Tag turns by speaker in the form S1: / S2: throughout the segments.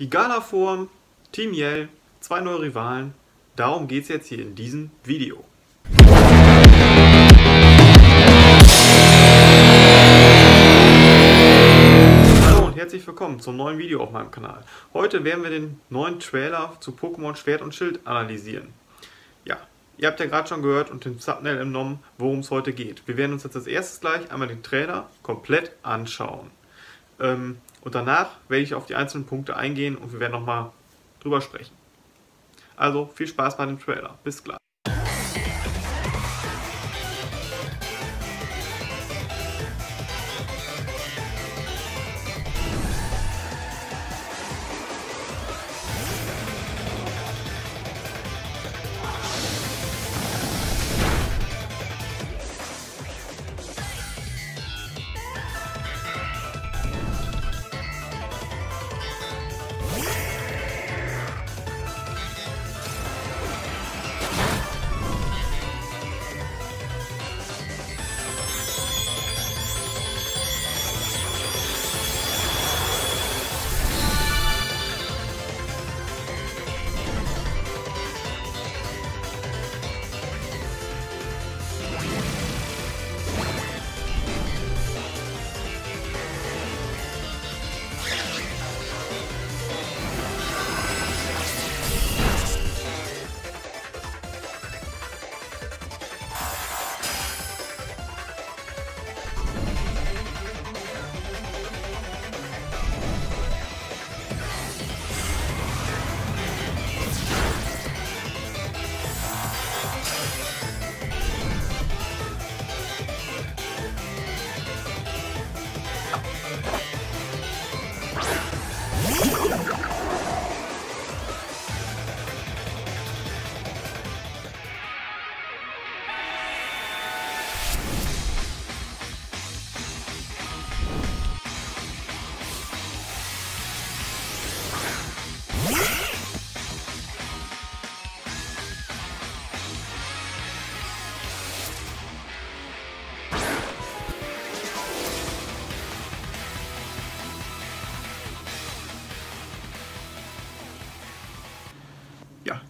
S1: Die Gala-Form, Team Yell, zwei neue Rivalen. Darum geht es jetzt hier in diesem Video. Hallo und herzlich willkommen zum neuen Video auf meinem Kanal. Heute werden wir den neuen Trailer zu Pokémon Schwert und Schild analysieren. Ja, ihr habt ja gerade schon gehört und den Thumbnail entnommen, worum es heute geht. Wir werden uns jetzt als erstes gleich einmal den Trailer komplett anschauen. Ähm, und danach werde ich auf die einzelnen Punkte eingehen und wir werden nochmal drüber sprechen. Also viel Spaß bei dem Trailer. Bis gleich.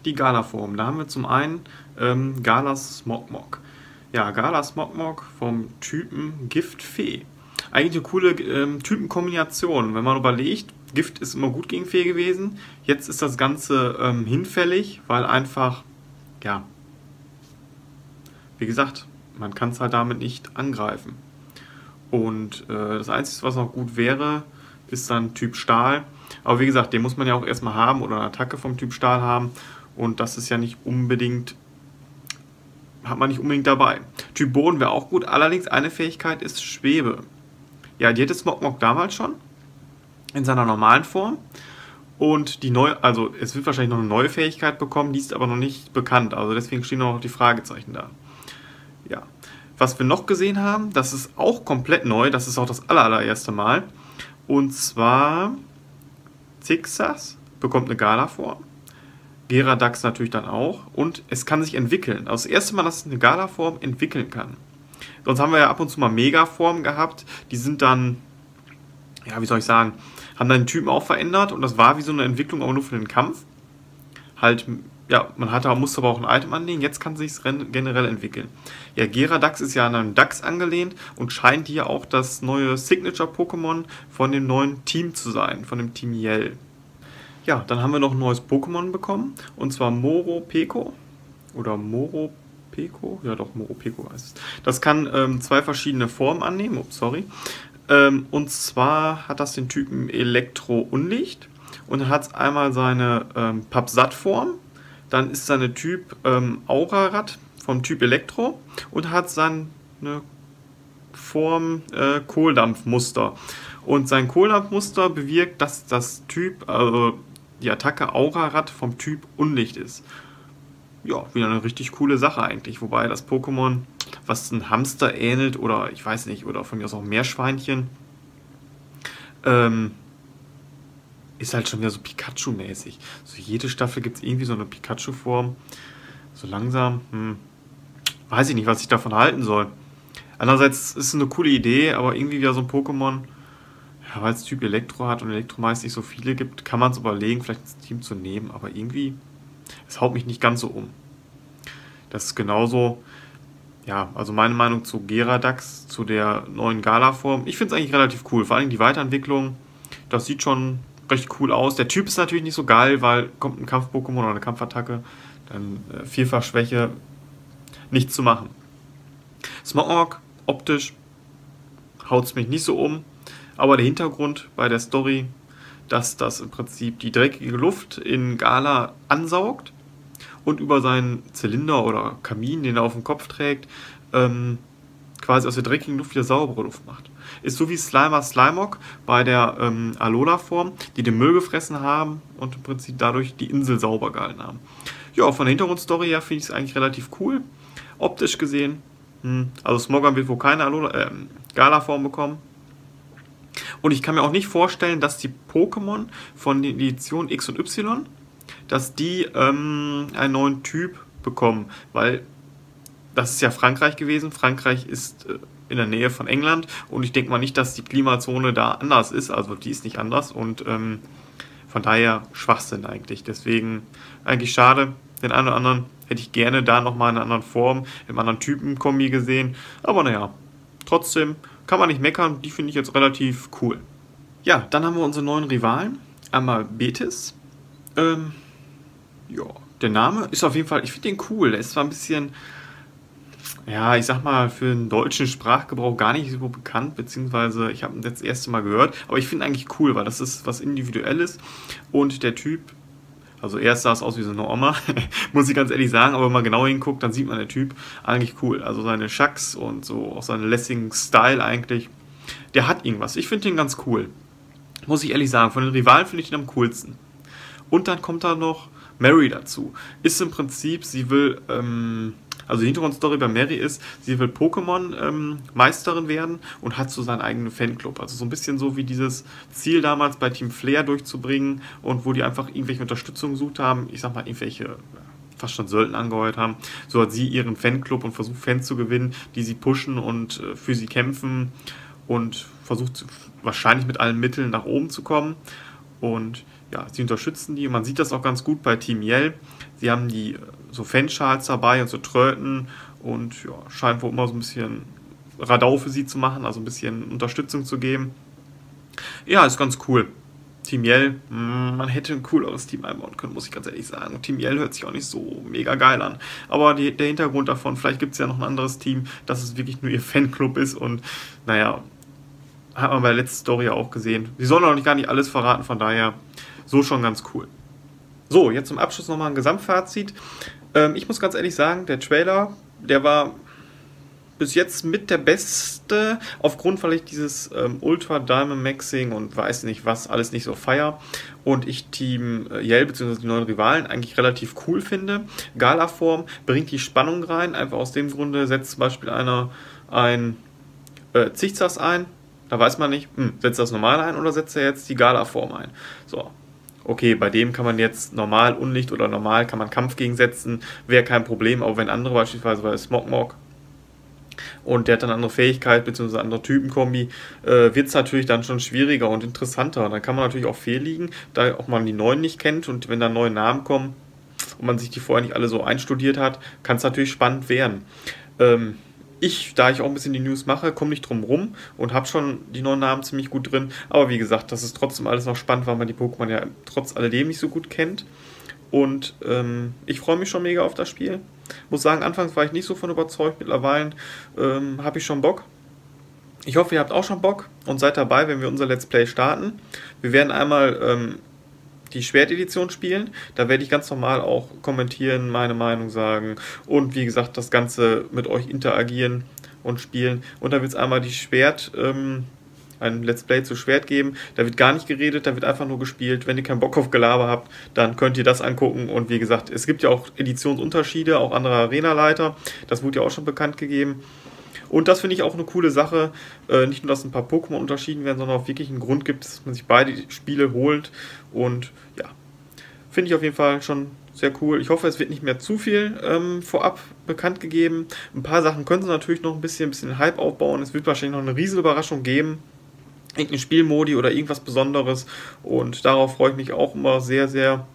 S1: Die Gala-Form. Da haben wir zum einen ähm, Galas Smogmog. Ja, Gala Smogmog vom Typen Giftfee. Eigentlich eine coole ähm, Typenkombination. Wenn man überlegt, Gift ist immer gut gegen Fee gewesen. Jetzt ist das Ganze ähm, hinfällig, weil einfach, ja, wie gesagt, man kann es halt damit nicht angreifen. Und äh, das Einzige, was noch gut wäre, ist dann Typ Stahl. Aber wie gesagt, den muss man ja auch erstmal haben oder eine Attacke vom Typ Stahl haben. Und das ist ja nicht unbedingt, hat man nicht unbedingt dabei. Typ Boden wäre auch gut, allerdings eine Fähigkeit ist Schwebe. Ja, die hätte Smogmog damals schon, in seiner normalen Form. Und die neue, also es wird wahrscheinlich noch eine neue Fähigkeit bekommen, die ist aber noch nicht bekannt. Also deswegen stehen noch die Fragezeichen da. Ja. Was wir noch gesehen haben, das ist auch komplett neu, das ist auch das allererste Mal. Und zwar Zixas bekommt eine Gala-Form. Geradax natürlich dann auch. Und es kann sich entwickeln. Das erste Mal, dass es eine Gala-Form entwickeln kann. Sonst haben wir ja ab und zu mal Mega-Formen gehabt. Die sind dann, ja, wie soll ich sagen, haben dann den Typen auch verändert. Und das war wie so eine Entwicklung, aber nur für den Kampf. Halt, ja, man hatte, musste aber auch ein Item anlegen. Jetzt kann sich generell entwickeln. Ja, Geradax ist ja an einen Dax angelehnt und scheint hier auch das neue Signature-Pokémon von dem neuen Team zu sein, von dem Team Yell. Ja, dann haben wir noch ein neues Pokémon bekommen. Und zwar Moro Peko. Oder Moro Peko? Ja, doch, Moro Peko heißt es. Das kann ähm, zwei verschiedene Formen annehmen. Ups, sorry. Ähm, und zwar hat das den Typen Elektro-Unlicht. Und dann hat es einmal seine ähm, Papsat-Form. Dann ist seine Typ ähm, Aurarad vom Typ Elektro. Und hat seine Form äh, Kohldampfmuster. Und sein Kohldampfmuster bewirkt, dass das Typ, also die Attacke Aurarad vom Typ Unlicht ist. Ja, wieder eine richtig coole Sache eigentlich. Wobei das Pokémon, was ein Hamster ähnelt oder ich weiß nicht, oder von mir aus auch Meerschweinchen, ähm, ist halt schon wieder so Pikachu-mäßig. So jede Staffel gibt es irgendwie so eine Pikachu-Form. So langsam, hm, weiß ich nicht, was ich davon halten soll. Andererseits ist es eine coole Idee, aber irgendwie wieder so ein Pokémon, ja, weil es Typ Elektro hat und Elektro meist nicht so viele gibt, kann man es überlegen, vielleicht ins Team zu nehmen, aber irgendwie, es haut mich nicht ganz so um. Das ist genauso, ja, also meine Meinung zu Geradax, zu der neuen Gala-Form. Ich finde es eigentlich relativ cool, vor allem die Weiterentwicklung, das sieht schon recht cool aus. Der Typ ist natürlich nicht so geil, weil kommt ein Kampf-Pokémon oder eine Kampfattacke, dann äh, Vielfach-Schwäche, nichts zu machen. Smogmog, optisch, haut es mich nicht so um. Aber der Hintergrund bei der Story, dass das im Prinzip die dreckige Luft in Gala ansaugt und über seinen Zylinder oder Kamin, den er auf dem Kopf trägt, ähm, quasi aus der dreckigen Luft wieder saubere Luft macht. Ist so wie Slimer Slimog bei der ähm, Alola-Form, die den Müll gefressen haben und im Prinzip dadurch die Insel sauber gehalten haben. Ja, von der Hintergrundstory her finde ich es eigentlich relativ cool. Optisch gesehen, hm, also Smogon wird wohl keine Alola, äh, Gala-Form bekommen. Und ich kann mir auch nicht vorstellen, dass die Pokémon von den Editionen X und Y, dass die ähm, einen neuen Typ bekommen, weil das ist ja Frankreich gewesen. Frankreich ist äh, in der Nähe von England und ich denke mal nicht, dass die Klimazone da anders ist. Also die ist nicht anders und ähm, von daher Schwachsinn eigentlich. Deswegen eigentlich schade. Den einen oder anderen hätte ich gerne da nochmal in einer anderen Form, einem anderen Typen-Kombi gesehen. Aber naja, trotzdem kann man nicht meckern. Die finde ich jetzt relativ cool. Ja, dann haben wir unsere neuen Rivalen. Einmal Betis. Ähm, ja, der Name ist auf jeden Fall, ich finde den cool. Der ist zwar ein bisschen, ja, ich sag mal, für den deutschen Sprachgebrauch gar nicht so bekannt, beziehungsweise ich habe ihn das erste Mal gehört, aber ich finde eigentlich cool, weil das ist was Individuelles und der Typ also erst sah es aus wie so eine Oma, muss ich ganz ehrlich sagen, aber wenn man genau hinguckt, dann sieht man der Typ eigentlich cool. Also seine Schacks und so auch seinen lässigen Style eigentlich, der hat irgendwas. Ich finde den ganz cool. Muss ich ehrlich sagen, von den Rivalen finde ich den am coolsten. Und dann kommt da noch Mary dazu. Ist im Prinzip, sie will ähm, also die Hintergrundstory bei Mary ist, sie will Pokémon-Meisterin ähm, werden und hat so seinen eigenen Fanclub. Also so ein bisschen so wie dieses Ziel damals bei Team Flair durchzubringen und wo die einfach irgendwelche Unterstützung gesucht haben. Ich sag mal, irgendwelche fast schon Söldner angeheuert haben. So hat sie ihren Fanclub und versucht Fans zu gewinnen, die sie pushen und äh, für sie kämpfen und versucht wahrscheinlich mit allen Mitteln nach oben zu kommen. Und ja, sie unterstützen die. Man sieht das auch ganz gut bei Team Yell. Sie haben die äh, so Fanschals dabei und so Tröten und ja, scheint wohl immer so ein bisschen Radau für sie zu machen, also ein bisschen Unterstützung zu geben. Ja, ist ganz cool. Team Yell, mm, man hätte ein cooleres Team einbauen können, muss ich ganz ehrlich sagen. Team Yell hört sich auch nicht so mega geil an. Aber die, der Hintergrund davon, vielleicht gibt es ja noch ein anderes Team, dass es wirklich nur ihr Fanclub ist und naja, hat man bei der letzten Story auch gesehen. Sie sollen auch nicht gar nicht alles verraten, von daher so schon ganz cool. So, jetzt zum Abschluss nochmal ein Gesamtfazit. Ähm, ich muss ganz ehrlich sagen, der Trailer, der war bis jetzt mit der beste, aufgrund, weil ich dieses ähm, Ultra Diamond Maxing und weiß nicht was, alles nicht so feier und ich Team äh, Yell bzw. die neuen Rivalen eigentlich relativ cool finde. Gala-Form bringt die Spannung rein, einfach aus dem Grunde setzt zum Beispiel einer ein äh, Zichzas ein, da weiß man nicht, hm, setzt das normal ein oder setzt er jetzt die Gala-Form ein. So, okay, bei dem kann man jetzt normal Unlicht oder normal kann man Kampf gegensetzen, wäre kein Problem, auch wenn andere beispielsweise bei Smogmog und der hat dann andere Fähigkeit bzw. andere Typenkombi, äh, wird es natürlich dann schon schwieriger und interessanter. Und dann kann man natürlich auch fehlliegen, da auch man die neuen nicht kennt und wenn dann neue Namen kommen und man sich die vorher nicht alle so einstudiert hat, kann es natürlich spannend werden. Ähm, ich, da ich auch ein bisschen die News mache, komme nicht drum rum und habe schon die neuen Namen ziemlich gut drin. Aber wie gesagt, das ist trotzdem alles noch spannend, weil man die Pokémon ja trotz alledem nicht so gut kennt. Und ähm, ich freue mich schon mega auf das Spiel. Muss sagen, anfangs war ich nicht so von überzeugt. Mittlerweile ähm, habe ich schon Bock. Ich hoffe, ihr habt auch schon Bock und seid dabei, wenn wir unser Let's Play starten. Wir werden einmal ähm, die Schwertedition spielen. Da werde ich ganz normal auch kommentieren, meine Meinung sagen und wie gesagt das Ganze mit euch interagieren und spielen. Und da wird es einmal die Schwert, ähm, ein Let's Play zu Schwert geben. Da wird gar nicht geredet, da wird einfach nur gespielt. Wenn ihr keinen Bock auf Gelaber habt, dann könnt ihr das angucken. Und wie gesagt, es gibt ja auch Editionsunterschiede, auch andere Arena-Leiter. Das wurde ja auch schon bekannt gegeben. Und das finde ich auch eine coole Sache. Äh, nicht nur, dass ein paar Pokémon unterschieden werden, sondern auch wirklich einen Grund gibt, dass man sich beide Spiele holt. Und ja, finde ich auf jeden Fall schon sehr cool. Ich hoffe, es wird nicht mehr zu viel ähm, vorab bekannt gegeben. Ein paar Sachen können sie natürlich noch ein bisschen, ein bisschen Hype aufbauen. Es wird wahrscheinlich noch eine riesige Überraschung geben. irgendein Spielmodi oder irgendwas Besonderes. Und darauf freue ich mich auch immer sehr, sehr.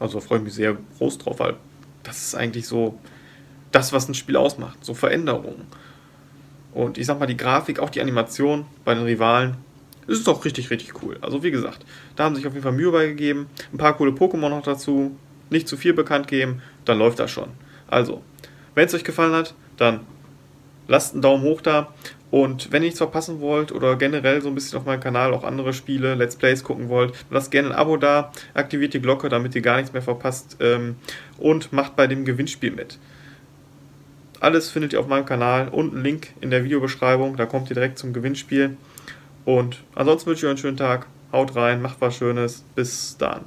S1: Also freue ich mich sehr groß drauf, weil das ist eigentlich so das, was ein Spiel ausmacht. So Veränderungen. Und ich sag mal, die Grafik, auch die Animation bei den Rivalen, ist doch richtig, richtig cool. Also wie gesagt, da haben sich auf jeden Fall Mühe beigegeben. Ein paar coole Pokémon noch dazu. Nicht zu viel bekannt geben, dann läuft das schon. Also, wenn es euch gefallen hat, dann lasst einen Daumen hoch da. Und wenn ihr nichts verpassen wollt oder generell so ein bisschen auf meinem Kanal auch andere Spiele, Let's Plays gucken wollt, lasst gerne ein Abo da, aktiviert die Glocke, damit ihr gar nichts mehr verpasst ähm, und macht bei dem Gewinnspiel mit. Alles findet ihr auf meinem Kanal und einen Link in der Videobeschreibung, da kommt ihr direkt zum Gewinnspiel. Und ansonsten wünsche ich euch einen schönen Tag, haut rein, macht was Schönes, bis dann.